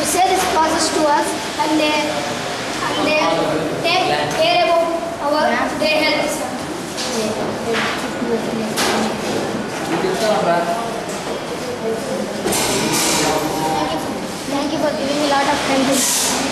To say this process to us and they and they take care about our their health. Thank you for giving me a lot of time.